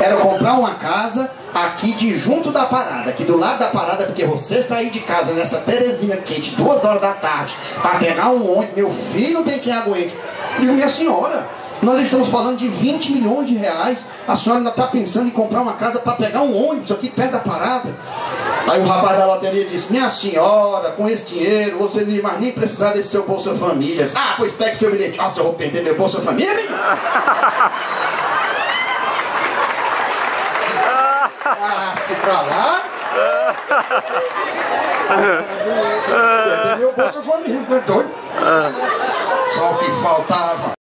era comprar uma casa aqui de junto da parada, aqui do lado da parada, porque você sair de casa nessa Terezinha quente, duas horas da tarde, para pegar um ônibus, meu filho tem quem aguente. Eu digo, minha senhora, nós estamos falando de 20 milhões de reais. A senhora ainda está pensando em comprar uma casa para pegar um ônibus aqui perto da parada. Aí o rapaz da loteria disse: Minha senhora, com esse dinheiro você não mais nem precisar desse seu Bolsa Família. Ah, pois pegue seu bilhete. Nossa, eu vou perder meu Bolsa Família, menino? Ah, se pra lá. Perder meu Bolsa Família, não é doido? Só o que faltava.